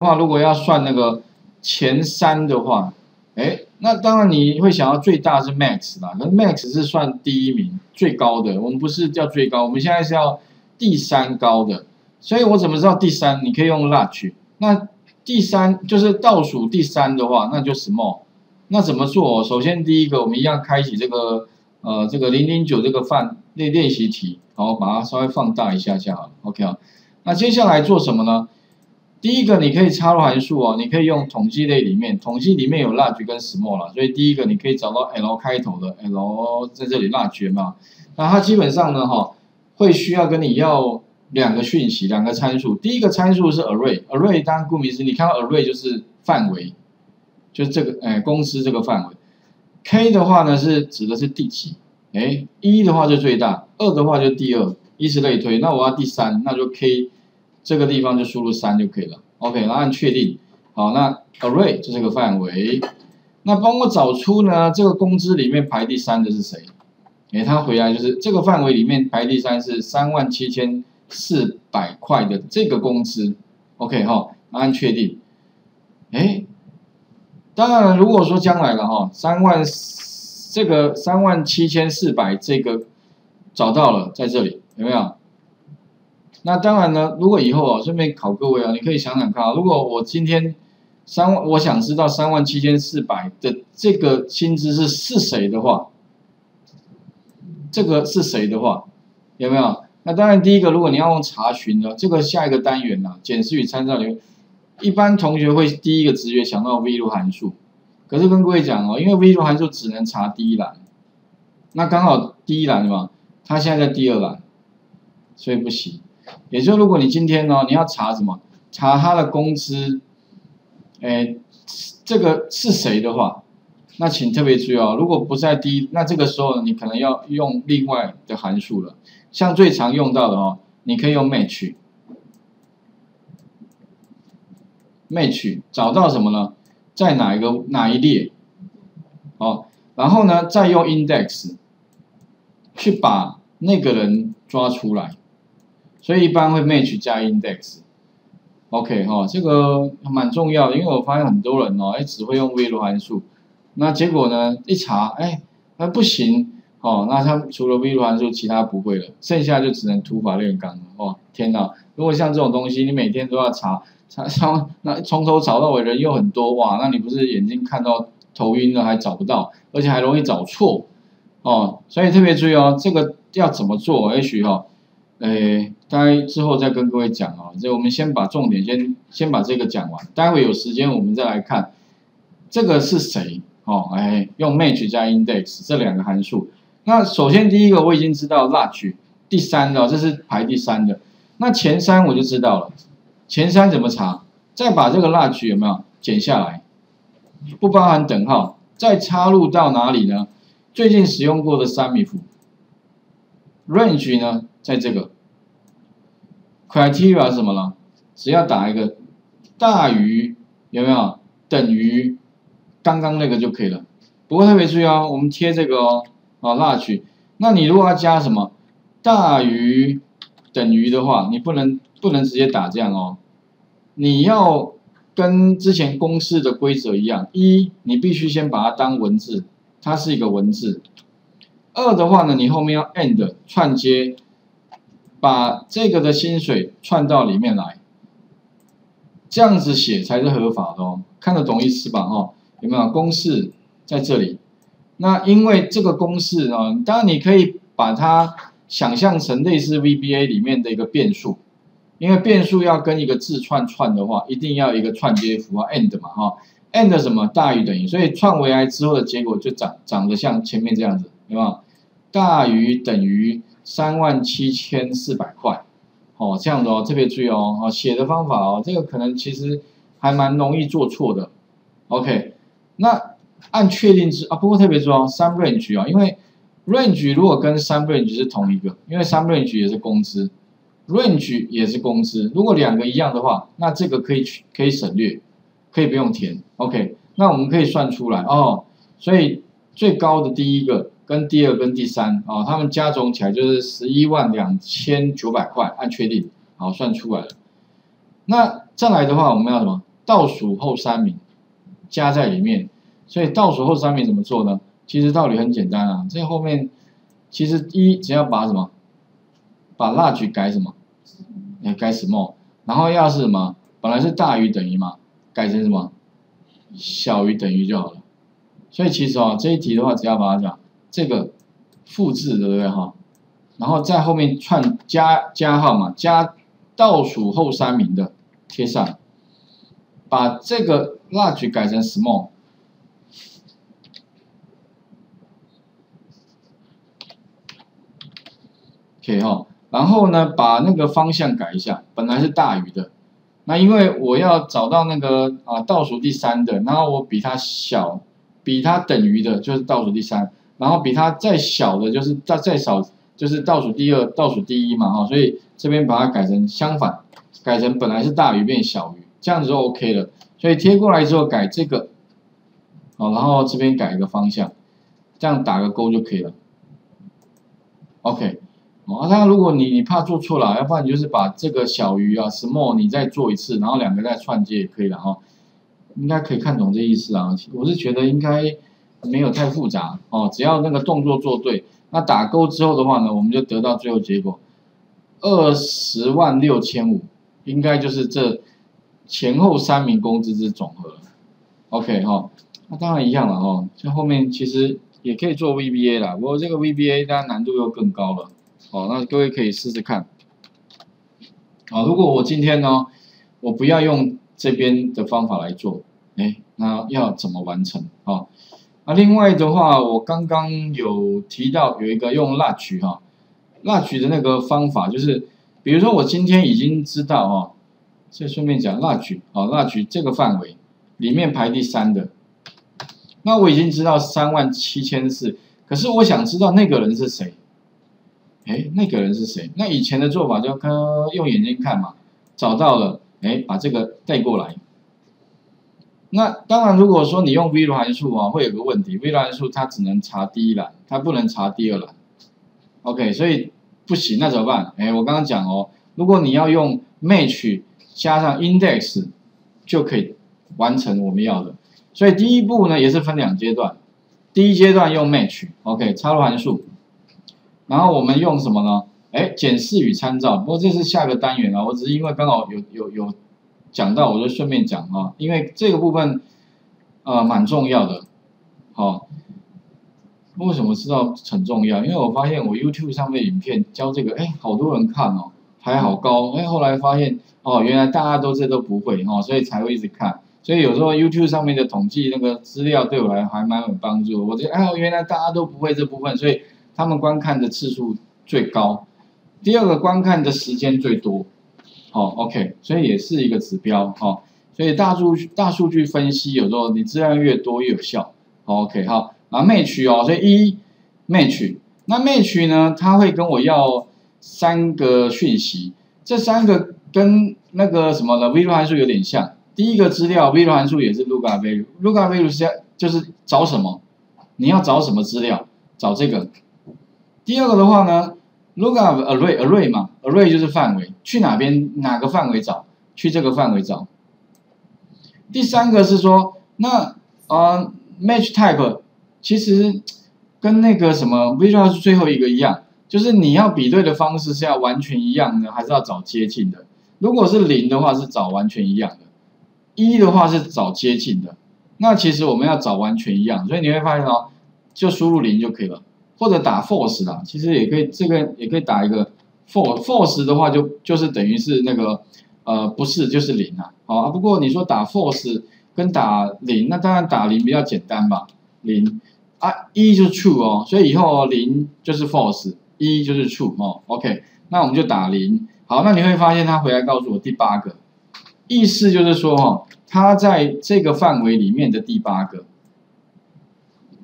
话，如果要算那个前三的话，哎，那当然你会想要最大是 max 啦，可 max 是算第一名最高的，我们不是叫最高，我们现在是要第三高的，所以我怎么知道第三？你可以用 large，那第三就是倒数第三的话，那就 small，那怎么做？首先第一个，我们一样开启这个呃这个零零九这个范练练习题，然后把它稍微放大一下下，OK 啊，那接下来做什么呢？第一个你可以插入函数哦，你可以用统计类里面，统计里面有 large 跟 small 了，所以第一个你可以找到 L 开头的 L 在这里 large 嘛，那它基本上呢哈，会需要跟你要两个讯息，两个参数，第一个参数是 array，array 当然顾名思义，你看到 array 就是范围，就是这个哎公司这个范围，K 的话呢是指的是第几，哎一的话就最大，二的话就第二，以此类推，那我要第三，那就 K。这个地方就输入三就可以了，OK，然后按确定，好，那 array 这是个范围，那帮我找出呢这个工资里面排第三的是谁？哎，他回来就是这个范围里面排第三是三万七千四百块的这个工资，OK 哈，按确定，哎，当然，如果说将来了哈，三万这个三万七千四百这个找到了在这里有没有？那当然呢，如果以后啊，顺便考各位啊，你可以想想看啊，如果我今天三万，我想知道三万七千四百的这个薪资是是谁的话，这个是谁的话，有没有？那当然，第一个，如果你要用查询的，这个下一个单元呢，检视与参照里，一般同学会第一个直觉想到 v 入函数，可是跟各位讲哦，因为 v 入函数只能查第一栏，那刚好第一栏嘛，它现在在第二栏，所以不行。也就如果你今天呢，你要查什么？查他的工资，哎，这个是谁的话，那请特别注意哦。如果不在第一，那这个时候你可能要用另外的函数了。像最常用到的哦，你可以用 match，match 找到什么呢？在哪一个哪一列？哦，然后呢，再用 index 去把那个人抓出来。所以一般会 match 加 index，OK 哈，这个蛮重要，因为我发现很多人哦，哎只会用 v 函数，那结果呢一查，哎那不行哦，那他除了 v 函数，其他不会了，剩下就只能土法炼钢了哦。天哪，如果像这种东西，你每天都要查查查，那从头找到尾人又很多哇，那你不是眼睛看到头晕了还找不到，而且还容易找错哦。所以特别注意哦，这个要怎么做？也许哈。诶，待之后再跟各位讲哦。这我们先把重点先先把这个讲完，待会有时间我们再来看这个是谁哦。哎，用 match 加 index 这两个函数。那首先第一个我已经知道 large，第三的这是排第三的。那前三我就知道了，前三怎么查？再把这个 large 有没有剪下来，不包含等号，再插入到哪里呢？最近使用过的 sumif range 呢？在这个 criteria 是什么呢？只要打一个大于有没有等于刚刚那个就可以了。不过特别注意哦，我们贴这个哦，啊 large。那你如果要加什么大于等于的话，你不能不能直接打这样哦。你要跟之前公式的规则一样，一你必须先把它当文字，它是一个文字。二的话呢，你后面要 and 串接。把这个的薪水串到里面来，这样子写才是合法的哦，看得懂意思吧？哦，有没有公式在这里？那因为这个公式啊，当然你可以把它想象成类似 VBA 里面的一个变数，因为变数要跟一个字串串的话，一定要一个串接符号 and 嘛，哈，and 什么大于等于，所以串回来之后的结果就长长得像前面这样子，对吧？大于等于。三万七千四百块，哦，这样的哦，特别注意哦，哦，写的方法哦，这个可能其实还蛮容易做错的。OK，那按确定之啊，不过特别注意哦，sum range 啊，因为 range 如果跟 sum range 是同一个，因为 sum range 也是工资，range 也是工资，如果两个一样的话，那这个可以去可以省略，可以不用填。OK，那我们可以算出来哦，所以最高的第一个。跟第二跟第三啊，他们加总起来就是十一万两千九百块，按确定，好算出来了。那再来的话，我们要什么？倒数后三名加在里面，所以倒数后三名怎么做呢？其实道理很简单啊，这后面其实一只要把什么，把 large 改什么，改 small，然后要是什么，本来是大于等于嘛，改成什么，小于等于就好了。所以其实啊这一题的话，只要把它讲这个复制对不对？哈？然后在后面串加加号嘛，加倒数后三名的贴上，把这个 large 改成 small，OK 哈，然后呢把那个方向改一下，本来是大于的，那因为我要找到那个啊倒数第三的，然后我比它小，比它等于的就是倒数第三，然后比它再小的就是再再少。就是倒数第二、倒数第一嘛，哈，所以这边把它改成相反，改成本来是大于变小于，这样子就 OK 了。所以贴过来之后改这个，好，然后这边改一个方向，这样打个勾就可以了。OK，啊，那如果你你怕做错了，要不然你就是把这个小于啊 small 你再做一次，然后两个再串接也可以了哈，应该可以看懂这意思啊。我是觉得应该没有太复杂哦，只要那个动作做对。那打勾之后的话呢，我们就得到最后结果，二十万六千五，应该就是这前后三名工资之总和。OK 哈，那当然一样了哈，这后面其实也可以做 VBA 啦，不过这个 VBA 当然难度又更高了。好，那各位可以试试看。好，如果我今天呢，我不要用这边的方法来做，哎，那要怎么完成啊？那另外的话，我刚刚有提到有一个用拉取哈拉取的那个方法就是，比如说我今天已经知道哦，这顺便讲 large 好 large 这个范围里面排第三的，那我已经知道三万七千四，可是我想知道那个人是谁？哎，那个人是谁？那以前的做法就看用眼睛看嘛，找到了，哎，把这个带过来。那当然，如果说你用 VLOOK 函数啊，会有个问题，VLOOK 函数它只能查第一栏，它不能查第二栏。OK，所以不行，那怎么办？哎，我刚刚讲哦，如果你要用 Match 加上 Index，就可以完成我们要的。所以第一步呢，也是分两阶段。第一阶段用 Match，OK，插入函数，然后我们用什么呢？哎，检视与参照。不过这是下个单元啊，我只是因为刚好有有有。讲到我就顺便讲啊，因为这个部分呃蛮重要的，好，为什么知道很重要？因为我发现我 YouTube 上面影片教这个，哎，好多人看哦，排好高，哎，后来发现哦，原来大家都这都不会哦，所以才会一直看。所以有时候 YouTube 上面的统计那个资料对我来还蛮有帮助。我觉得哎，原来大家都不会这部分，所以他们观看的次数最高，第二个观看的时间最多。好，OK，所以也是一个指标，哈，所以大数大数据分析有时候你资料越多越有效，OK，好，啊，match 哦，所以一 match，那 match 呢，它会跟我要三个讯息，这三个跟那个什么的？VLOOK 函数有点像，第一个资料 VLOOK 函数也是 lookup value，lookup value 是就是找什么？你要找什么资料？找这个。第二个的话呢？Lookup array array 嘛，array 就是范围，去哪边哪个范围找，去这个范围找。第三个是说，那啊 match type 其实跟那个什么 visual 是最后一个一样，就是你要比对的方式是要完全一样的，还是要找接近的？如果是零的话是找完全一样的，一的话是找接近的。那其实我们要找完全一样，所以你会发现哦，就输入零就可以了。或者打 false 啦，其实也可以，这个也可以打一个 false false 的话，就就是等于是那个呃不是就是零啊，好啊，不过你说打 false 跟打零，那当然打零比较简单吧，零。啊一就是 true 哦，所以以后零就是 false，一就是 true 哦，OK，那我们就打零，好，那你会发现他回来告诉我第八个，意思就是说哈，它在这个范围里面的第八个，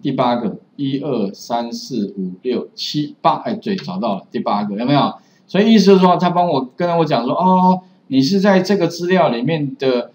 第八个。一二三四五六七八，哎，对，找到了第八个，有没有？所以意思是说，他帮我跟我讲说，哦，你是在这个资料里面的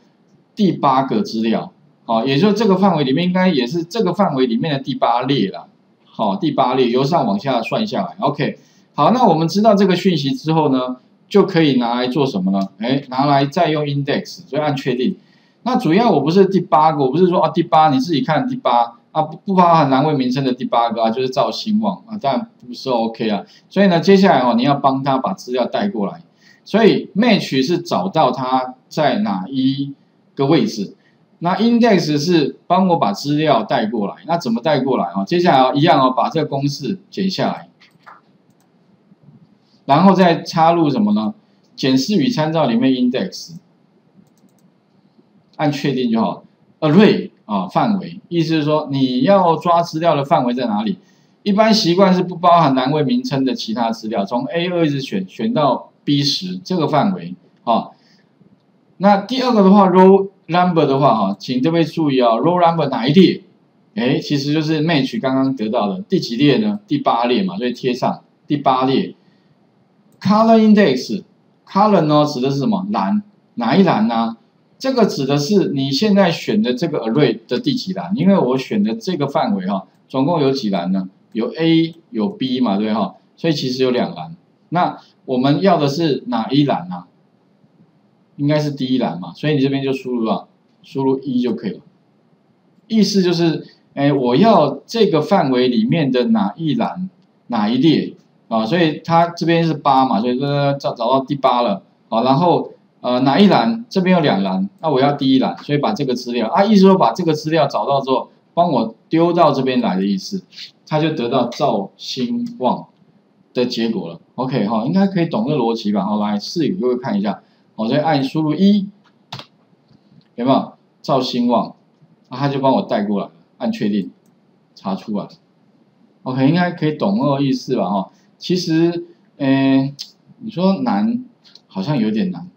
第八个资料，好，也就是这个范围里面应该也是这个范围里面的第八列了，好，第八列由上往下算下来，OK，好，那我们知道这个讯息之后呢，就可以拿来做什么呢？哎，拿来再用 index，所以按确定。那主要我不是第八个，我不是说啊第八你自己看第八啊不不包含难为名称的第八个啊，就是造兴旺啊，当然不是 OK 啊。所以呢，接下来哦你要帮他把资料带过来。所以 match 是找到他在哪一个位置，那 index 是帮我把资料带过来。那怎么带过来啊？接下来一样哦，把这个公式剪下来，然后再插入什么呢？检视与参照里面 index，按确定就好。array 啊范围，意思是说你要抓资料的范围在哪里？一般习惯是不包含单位名称的其他资料，从 A 二一直选选到 B 十这个范围啊。那第二个的话，row number 的话哈，请各位注意啊，row number 哪一列？哎，其实就是 match 刚刚得到的第几列呢？第八列嘛，所以贴上第八列。color index color 呢指的是什么栏？哪一栏呢？这个指的是你现在选的这个 array 的第几栏？因为我选的这个范围哈，总共有几栏呢？有 A 有 B 嘛，对哈？所以其实有两栏。那我们要的是哪一栏呢？应该是第一栏嘛，所以你这边就输入了，输入一就可以了。意思就是，哎，我要这个范围里面的哪一栏哪一列？啊，所以它这边是八嘛，所以说找找到第八了，好，然后呃哪一栏？这边有两栏，那我要第一栏，所以把这个资料啊，意思说把这个资料找到之后，帮我丢到这边来的意思，他就得到赵兴旺的结果了。OK 哈，应该可以懂这个逻辑吧？好，来试给各位看一下，我，再按输入一，有没有赵兴旺？啊，他就帮我带过来，按确定，查出来，OK，应该可以懂那个意思吧？哈。其实，嗯，你说难，好像有点难。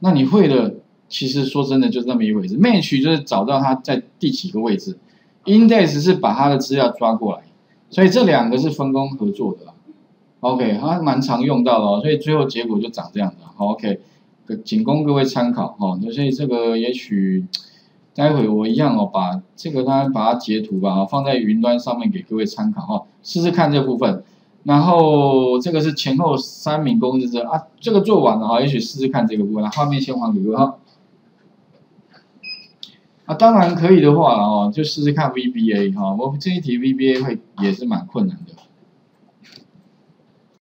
那你会的，其实说真的就是那么一回事。match 就是找到它在第几个位置，index 是把它的资料抓过来。所以这两个是分工合作的。OK，它蛮常用到的哦。所以最后结果就长这样的。OK，仅供各位参考哈。所以这个也许待会我一样哦，把这个它把它截图吧，放在云端上面给各位参考哈，试试看这部分。然后这个是前后三名工程师啊，这个做完了哈，也许试试看这个部分，画面先还给我哈。啊，当然可以的话哦，就试试看 VBA 哈，我这一题 VBA 会也是蛮困难的。